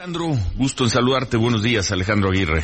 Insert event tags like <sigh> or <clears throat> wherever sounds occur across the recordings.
Alejandro, gusto en saludarte. Buenos días, Alejandro Aguirre.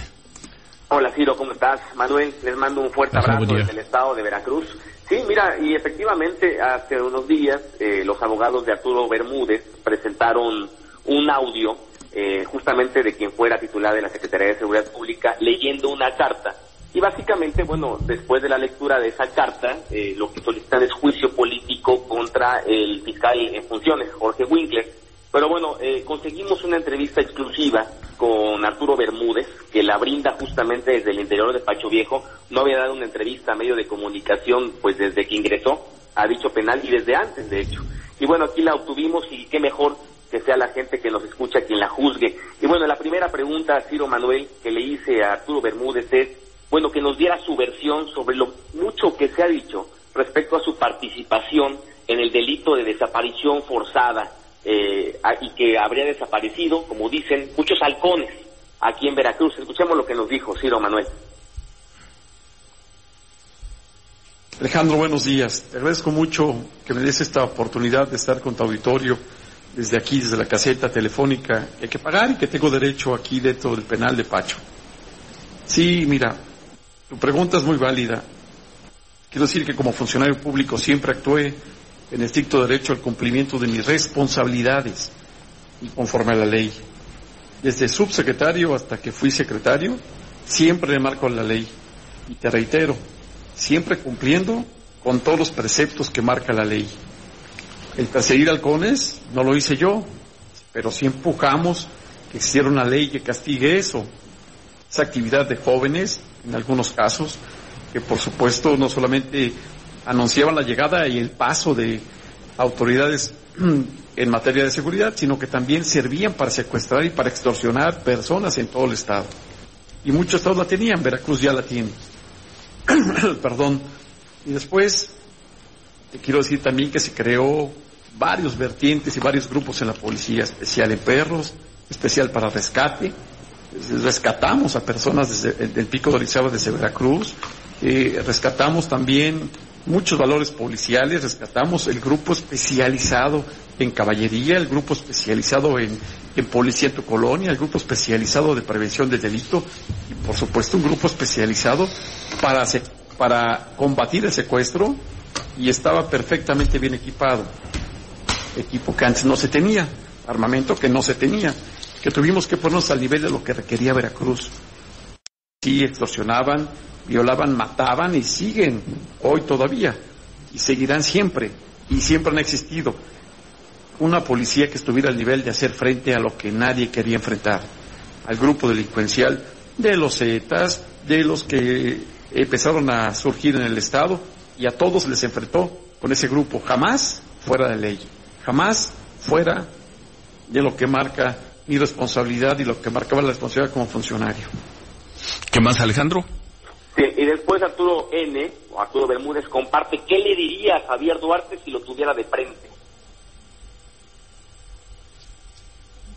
Hola, Ciro, ¿cómo estás? Manuel, les mando un fuerte abrazo desde el estado de Veracruz. Sí, mira, y efectivamente, hace unos días eh, los abogados de Arturo Bermúdez presentaron un audio eh, justamente de quien fuera titular de la Secretaría de Seguridad Pública leyendo una carta. Y básicamente, bueno, después de la lectura de esa carta, eh, lo que solicitan es juicio político contra el fiscal en funciones, Jorge Winkler pero bueno, eh, conseguimos una entrevista exclusiva con Arturo Bermúdez, que la brinda justamente desde el interior de Pacho Viejo. No había dado una entrevista a medio de comunicación pues desde que ingresó a dicho penal y desde antes, de hecho. Y bueno, aquí la obtuvimos y qué mejor que sea la gente que nos escucha quien la juzgue. Y bueno, la primera pregunta, Ciro Manuel, que le hice a Arturo Bermúdez es, bueno, que nos diera su versión sobre lo mucho que se ha dicho respecto a su participación en el delito de desaparición forzada que habría desaparecido, como dicen, muchos halcones aquí en Veracruz. Escuchemos lo que nos dijo Ciro Manuel. Alejandro, buenos días. Te agradezco mucho que me des esta oportunidad de estar con tu auditorio desde aquí, desde la caseta telefónica hay que pagar y que tengo derecho aquí dentro del penal de Pacho. Sí, mira, tu pregunta es muy válida. Quiero decir que como funcionario público siempre actué en estricto derecho al cumplimiento de mis responsabilidades conforme a la ley. Desde subsecretario hasta que fui secretario, siempre le marco la ley. Y te reitero, siempre cumpliendo con todos los preceptos que marca la ley. El perseguir halcones no lo hice yo, pero sí empujamos que existiera una ley que castigue eso. Esa actividad de jóvenes, en algunos casos, que por supuesto no solamente anunciaban la llegada y el paso de autoridades <clears throat> en materia de seguridad, sino que también servían para secuestrar y para extorsionar personas en todo el estado. Y muchos estados la tenían, Veracruz ya la tiene. <clears throat> Perdón. Y después, te quiero decir también que se creó varios vertientes y varios grupos en la policía, especial en perros, especial para rescate. Rescatamos a personas desde el pico de Orizaba desde Veracruz, eh, rescatamos también muchos valores policiales, rescatamos el grupo especializado en caballería, el grupo especializado en, policía en tu colonia, el grupo especializado de prevención del delito y por supuesto un grupo especializado para, para combatir el secuestro y estaba perfectamente bien equipado. Equipo que antes no se tenía, armamento que no se tenía, que tuvimos que ponernos al nivel de lo que requería Veracruz. Sí, extorsionaban, violaban, mataban y siguen hoy todavía y seguirán siempre y siempre han existido. Una policía que estuviera al nivel de hacer frente a lo que nadie quería enfrentar, al grupo delincuencial de los Zetas, de los que empezaron a surgir en el Estado y a todos les enfrentó con ese grupo, jamás fuera de ley, jamás fuera de lo que marca mi responsabilidad y lo que marcaba la responsabilidad como funcionario. ¿Qué más, Alejandro? Sí, y después Arturo N, o Arturo Bermúdez, comparte qué le diría a Javier Duarte si lo tuviera de frente.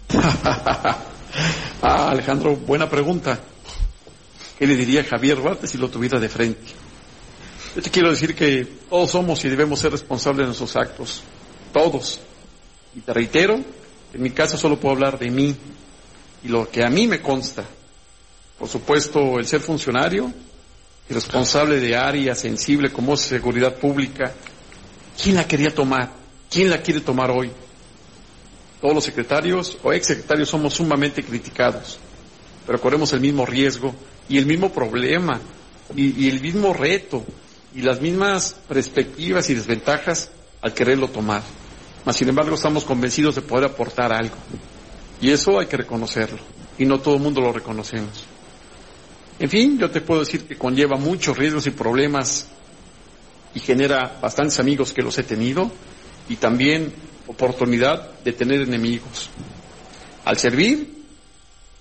<laughs> ah, Alejandro, buena pregunta. ¿Qué le diría a Javier Duarte si lo tuviera de frente? Yo te quiero decir que todos somos y debemos ser responsables de nuestros actos. Todos. Y te reitero, en mi caso solo puedo hablar de mí y lo que a mí me consta. Por supuesto, el ser funcionario, responsable de área sensible como seguridad pública, ¿quién la quería tomar? ¿Quién la quiere tomar hoy? Todos los secretarios o exsecretarios somos sumamente criticados, pero corremos el mismo riesgo y el mismo problema y, el mismo reto y las mismas perspectivas y desventajas al quererlo tomar. Mas, sin embargo, estamos convencidos de poder aportar algo. Y eso hay que reconocerlo. Y no todo el mundo lo reconocemos. En fin, yo te puedo decir que conlleva muchos riesgos y problemas y genera bastantes amigos que los he tenido y también oportunidad de tener enemigos. Al servir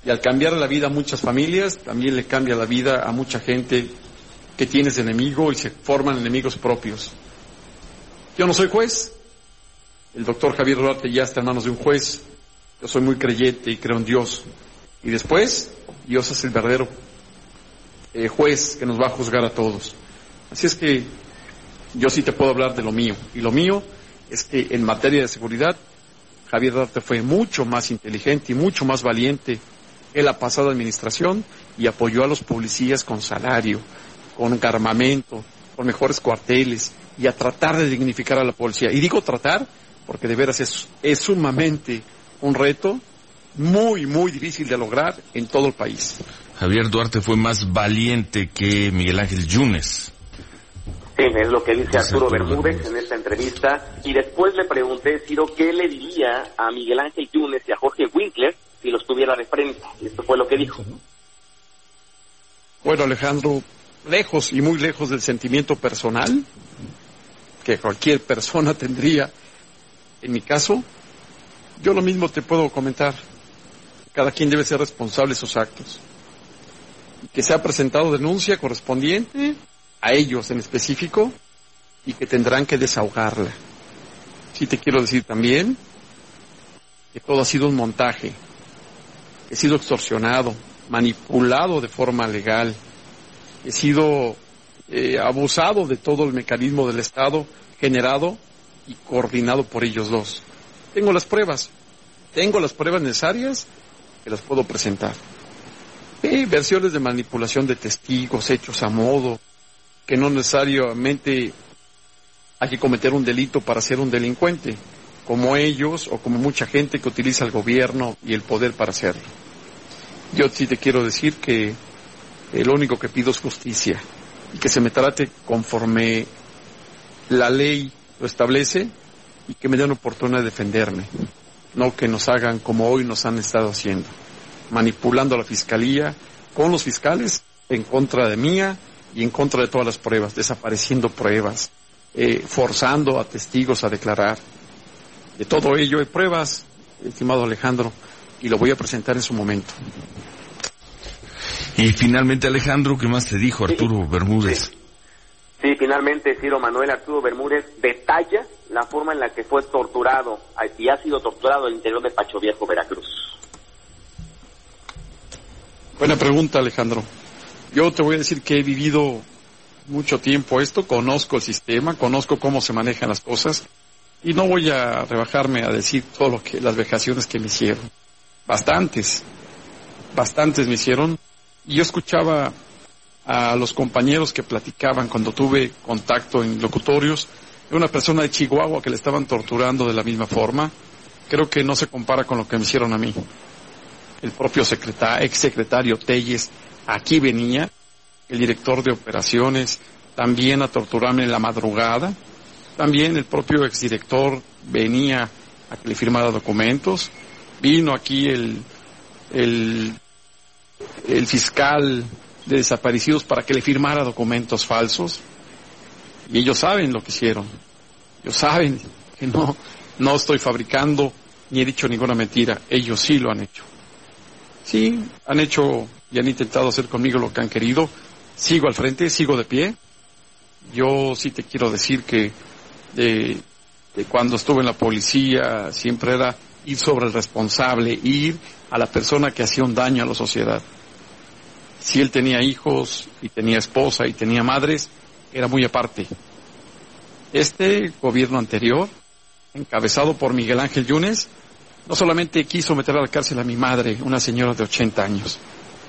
y al cambiar la vida a muchas familias, también le cambia la vida a mucha gente que tienes enemigo y se forman enemigos propios. Yo no soy juez, el doctor Javier Duarte ya está en manos de un juez, yo soy muy creyente y creo en Dios. Y después, Dios es el verdadero eh, juez que nos va a juzgar a todos. Así es que yo sí te puedo hablar de lo mío. Y lo mío es que en materia de seguridad Javier Duarte fue mucho más inteligente y mucho más valiente que la pasada administración y apoyó a los policías con salario, con armamento, con mejores cuarteles y a tratar de dignificar a la policía. Y digo tratar porque de veras es, es sumamente un reto muy, muy difícil de lograr en todo el país. Javier Duarte fue más valiente que Miguel Ángel Yunes. Sí, es lo que dice Arturo Bermúdez en esta entrevista. Y después le pregunté, Ciro, ¿qué le diría a Miguel Ángel Yunes y a Jorge Winkler si los tuviera de frente? Y esto fue lo que dijo. Bueno, Alejandro, lejos y muy lejos del sentimiento personal que cualquier persona <laughs> tendría, en mi caso, yo lo mismo te puedo comentar. Cada quien debe ser responsable de sus actos. Que se ha presentado denuncia correspondiente a ellos en específico y que tendrán que desahogarla. Sí te quiero decir también que todo ha sido un montaje, he sido extorsionado, manipulado de forma legal, he sido eh, abusado de todo el mecanismo del Estado generado y coordinado por ellos dos. Tengo las pruebas, tengo las pruebas necesarias que las puedo presentar. Versiones de manipulación de testigos, hechos a modo, que no necesariamente hay que cometer un delito para ser un delincuente, como ellos o como mucha gente que utiliza el gobierno y el poder para hacerlo. Yo sí te quiero decir que lo único que pido es justicia y que se me trate conforme la ley lo establece y que me den oportunidad de defenderme, no que nos hagan como hoy nos han estado haciendo, manipulando a la fiscalía con los fiscales en contra de mía y en contra de todas las pruebas, desapareciendo pruebas, eh, forzando a testigos a declarar. De todo ello hay pruebas, estimado Alejandro, y lo voy a presentar en su momento. Y finalmente, Alejandro, ¿qué más te dijo Arturo Bermúdez? Sí. finalmente Ciro Manuel Arturo Bermúdez detalla la forma en la que fue torturado y ha sido torturado al interior de Pacho Viejo, Veracruz. Buena pregunta, Alejandro. Yo te voy a decir que he vivido mucho tiempo esto, conozco el sistema, conozco cómo se manejan las cosas y no voy a rebajarme a decir todo lo que las vejaciones que me hicieron. Bastantes, bastantes me hicieron y yo escuchaba a los compañeros que platicaban cuando tuve contacto en locutorios de una persona de Chihuahua que le estaban torturando de la misma forma. Creo que no se compara con lo que me hicieron a mí. El propio secretario, ex secretario Telles aquí venía, el director de operaciones también a torturarme en la madrugada. También el propio exdirector venía a que le firmara documentos. Vino aquí el, el el fiscal de desaparecidos para que le firmara documentos falsos. Y ellos saben lo que hicieron. Ellos saben que no, no estoy fabricando ni he dicho ninguna mentira. Ellos sí lo han hecho. Sí, han hecho y han intentado hacer conmigo lo que han querido. Sigo al frente, sigo de pie. Yo sí te quiero decir que de, cuando estuve en la policía siempre era ir sobre el responsable, ir a la persona que hacía un daño a la sociedad. Si él tenía hijos y tenía esposa y tenía madres, era muy aparte. Este gobierno anterior, encabezado por Miguel Ángel Yunes, no solamente quiso meter a la cárcel a mi madre, una señora de 80 años,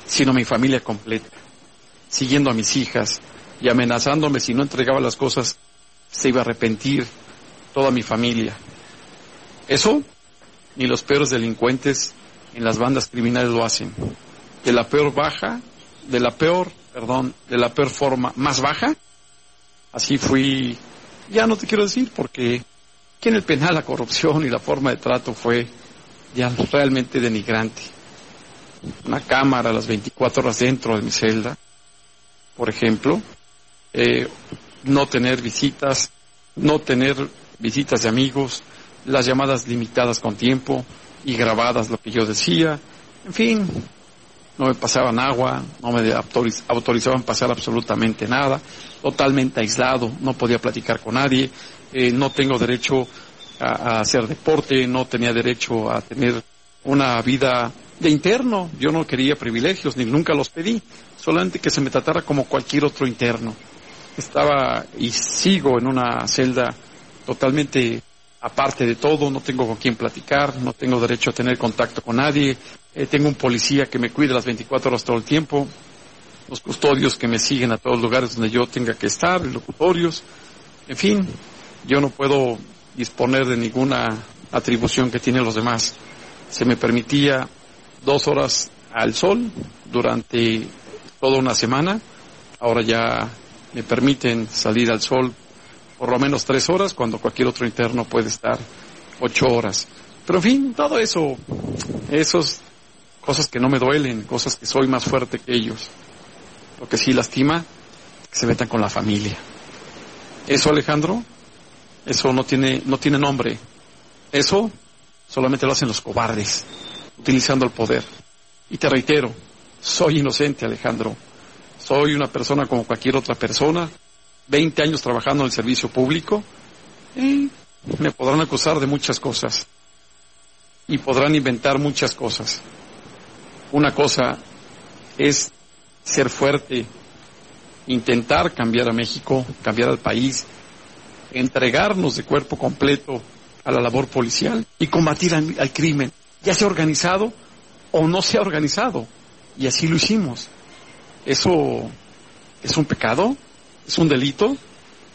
sino a mi familia completa, siguiendo a mis hijas y amenazándome si no entregaba las cosas, se iba a arrepentir toda mi familia. Eso ni los peores delincuentes en las bandas criminales lo hacen. De la peor baja, de la peor, perdón, de la peor forma más baja, así fui, ya no te quiero decir porque que el penal la corrupción y la forma de trato fue ya realmente denigrante. Una cámara a las 24 horas dentro de mi celda, por ejemplo, eh, no tener visitas, no tener visitas de amigos, las llamadas limitadas con tiempo y grabadas lo que yo decía, en fin, no me pasaban agua, no me autorizaban pasar absolutamente nada, totalmente aislado, no podía platicar con nadie, eh, no tengo derecho a, hacer deporte, no tenía derecho a tener una vida de interno, yo no quería privilegios, ni nunca los pedí, solamente que se me tratara como cualquier otro interno. Estaba y sigo en una celda totalmente aparte de todo, no tengo con quién platicar, no tengo derecho a tener contacto con nadie, eh, tengo un policía que me cuida las 24 horas todo el tiempo, los custodios que me siguen a todos los lugares donde yo tenga que estar, locutorios, en fin, yo no puedo disponer de ninguna atribución que tienen los demás. Se me permitía dos horas al sol durante toda una semana, ahora ya me permiten salir al sol por lo menos tres horas cuando cualquier otro interno puede estar ocho horas. Pero en fin, todo eso, esos cosas que no me duelen, cosas que soy más fuerte que ellos. Lo que sí lastima, que se metan con la familia. Eso, Alejandro, eso no tiene, no tiene nombre. Eso solamente lo hacen los cobardes, utilizando el poder. Y te reitero, soy inocente, Alejandro. Soy una persona como cualquier otra persona 20 años trabajando en el servicio público, y me podrán acusar de muchas cosas y podrán inventar muchas cosas. Una cosa es ser fuerte, intentar cambiar a México, cambiar al país, entregarnos de cuerpo completo a la labor policial y combatir al, crimen, ya sea organizado o no sea organizado. Y así lo hicimos. ¿Eso es un pecado? ¿Es un delito?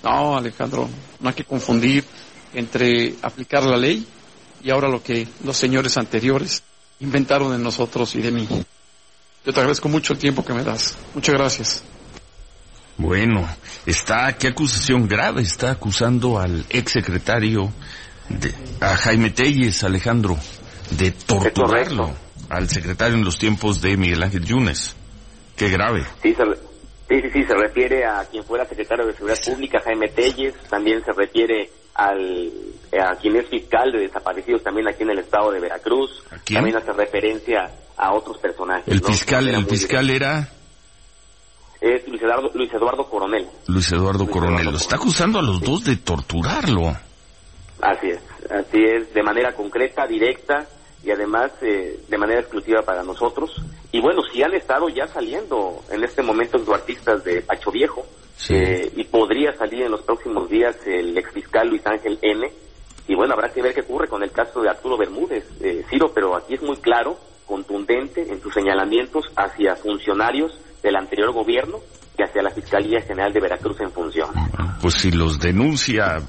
No, Alejandro, no hay que confundir entre aplicar la ley y ahora lo que los señores anteriores inventaron de nosotros y de mí. Yo te agradezco mucho el tiempo que me das. Muchas gracias. Bueno, está, qué acusación grave está acusando al exsecretario de, a Jaime Telles, Alejandro, de torturarlo al secretario en los tiempos de Miguel Ángel Yunes. Qué grave. Sí, Sí, sí, sí, se refiere a quien fuera secretario de Seguridad Pública, Jaime Telles, también se refiere al a quien es fiscal de desaparecidos también aquí en el estado de Veracruz, también hace referencia a otros personajes. El fiscal, el fiscal era es Luis Eduardo, Luis Eduardo Coronel. Luis Eduardo Coronel, lo está acusando a los dos de torturarlo. Así es, así es, de manera concreta, directa, y además eh, de manera exclusiva para nosotros. Y bueno, si han estado ya saliendo en este momento los artistas de Pacho Viejo eh, y podría salir en los próximos días el ex fiscal Luis Ángel N. Y bueno, habrá que ver qué ocurre con el caso de Arturo Bermúdez, eh, Ciro, pero aquí es muy claro, contundente en sus señalamientos hacia funcionarios del anterior gobierno y hacia la Fiscalía General de Veracruz en función. Pues si los denuncia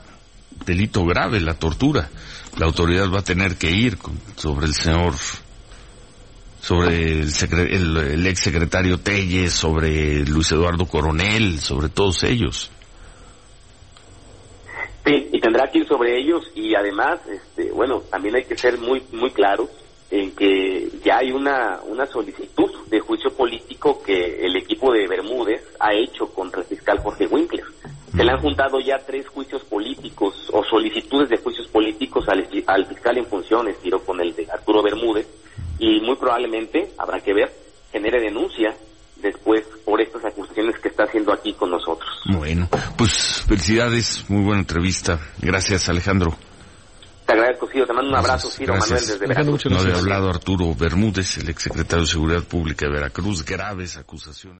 delito grave, la tortura, la autoridad va a tener que ir sobre el señor, sobre el, el, ex secretario Telles, sobre Luis Eduardo Coronel, sobre todos ellos. Sí, y tendrá que ir sobre ellos y además, este, bueno, también hay que ser muy muy claros en que ya hay una, una solicitud de juicio político que el equipo de Bermúdez ha hecho contra el fiscal Jorge Winkler. Se le han juntado ya tres juicios políticos o solicitudes de juicios políticos al, al fiscal en funciones, tiro con el de Arturo Bermúdez, y muy probablemente, habrá que ver, genere denuncia después por estas acusaciones que está haciendo aquí con nosotros. Bueno, pues felicidades, muy buena entrevista. Gracias, Alejandro. Te agradezco, Ciro. Te mando un abrazo, Ciro Manuel, desde Veracruz. No había hablado Arturo Bermúdez, el exsecretario de Seguridad Pública de Veracruz. Graves acusaciones.